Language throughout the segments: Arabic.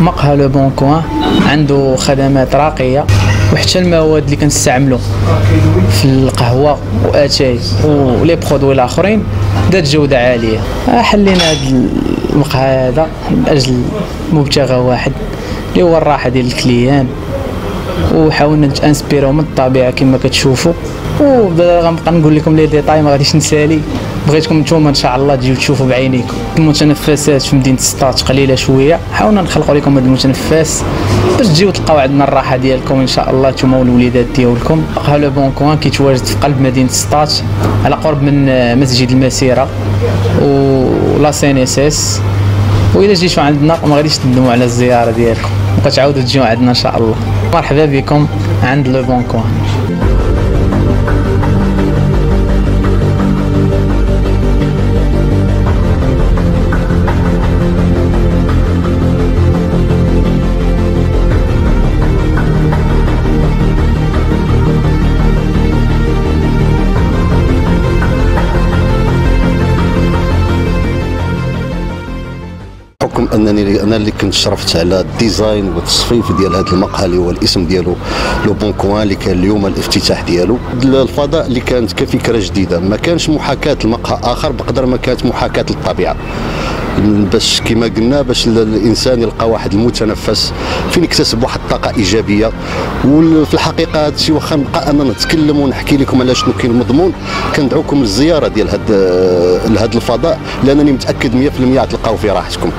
مقهى Le Bon Coin. عنده خدمات راقية. وحتى المواد اللي كنستعملوا في القهوة وآتاي و les produits الآخرين ذات جودة عالية. آه، خلينا هذا المقهى هذا من أجل مبتغى واحد اللي هو الراحة ديال ال clients. وحاولنا نت inspirer و من الطبيعة كما كتشوفوا وغنبقى نقول لكم les détails ما غاديش نسالي. بغيتكم نتوما ان شاء الله تجيو تشوفوا بعينيكم المتنفسات في مدينة سطات قليلة شوية. حاولنا نخلقوا لكم هذا المتنفس باش تجيو تلقاو عندنا الراحة ديالكم إن شاء الله نتوما والوليدات ديالكم. Le Bon Coin كيتواجد في قلب مدينة سطات على قرب من مسجد المسيرة و la CNSS. واذا جيتوا عندنا ما غاديش تندموا على الزيارة ديالكم. وكتعاودوا تجيو عندنا إن شاء الله. مرحبا بكم عند Le Bon Coin بحكم أنني أنا اللي كنت شرفت على ال design والتصفيف ديال هذا المقهى اللي هو الاسم ديالو Le Bon Coin اللي كان اليوم الافتتاح ديالو. الفضاء اللي كانت كفكرة جديدة. ما كانش محاكاة لمقهى آخر بقدر ما كانت محاكاة للطبيعة. باش كما قلنا باش ال- الإنسان يلقى واحد المتنفس فين يكتسب واحد الطاقة إيجابية. وفي الحقيقة هذا الشيء واخا نبقى أنا نتكلم ونحكي لكم على شنو كاين المضمون كندعوكم للزيارة ديال هذا لهذا الفضاء لأنني متأكد 100% غتلقاو فيه راحتكم.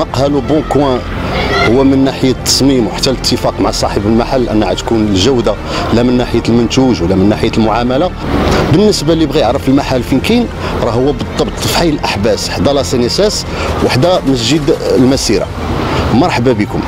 مقهى Le Bon Coin. هو من ناحية التصميم وحتى الاتفاق مع صاحب المحل أنها تكون الجودة لا من ناحية المنتوج ولا من ناحية المعاملة. بالنسبة اللي بغى يعرف المحل فين كاين راه هو بالضبط في حي الأحباس حدا la CNSS وحدا مسجد المسيرة. مرحبا بكم.